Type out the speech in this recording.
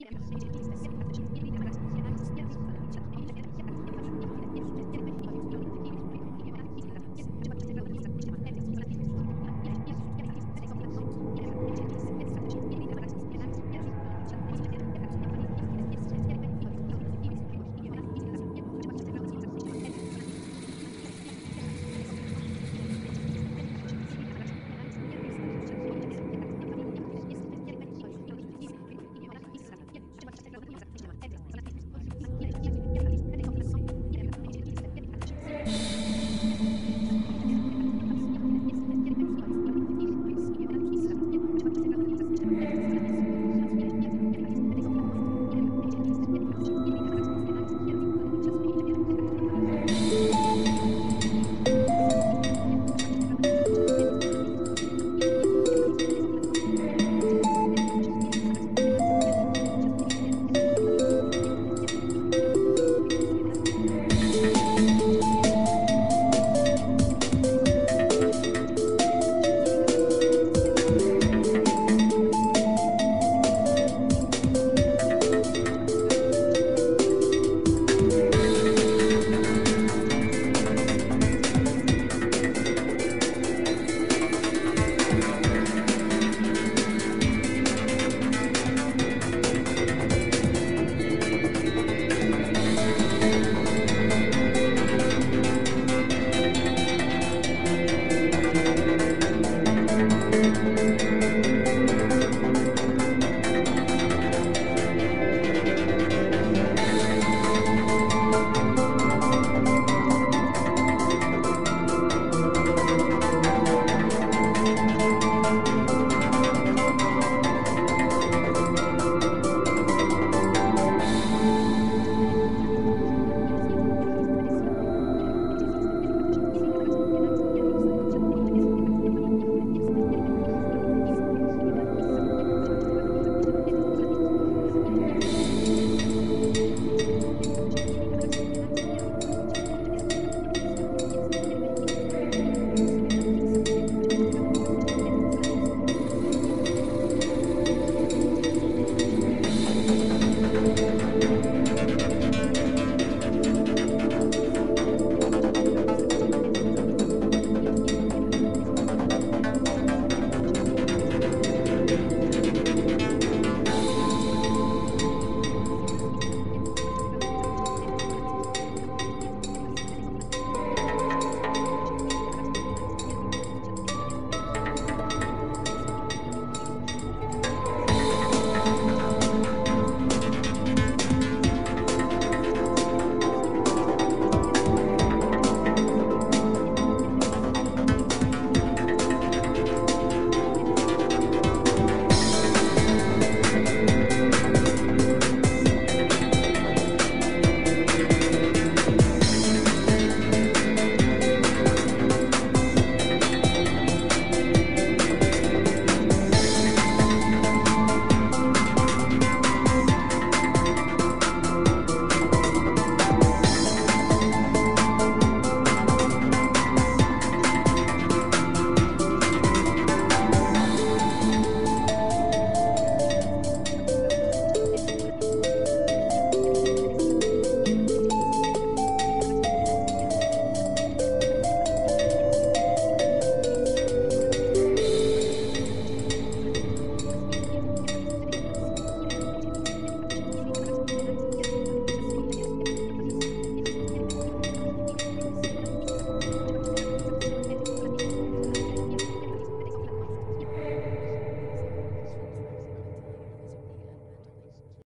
Yeah.